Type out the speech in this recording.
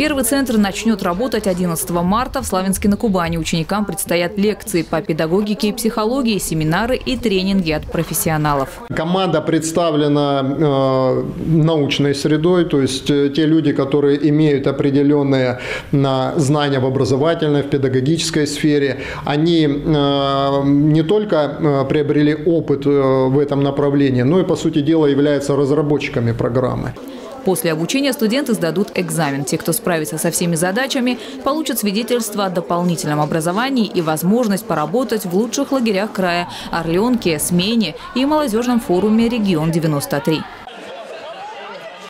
Первый центр начнет работать 11 марта в Славянске на Кубани. Ученикам предстоят лекции по педагогике и психологии, семинары и тренинги от профессионалов. Команда представлена э, научной средой, то есть э, те люди, которые имеют определенные э, знания в образовательной, в педагогической сфере, они не только приобрели опыт в этом направлении, но и, по сути дела, являются разработчиками программы. После обучения студенты сдадут экзамен. Те, кто справится со всеми задачами, получат свидетельство о дополнительном образовании и возможность поработать в лучших лагерях края – Орленке, Смене и молодежном форуме «Регион-93».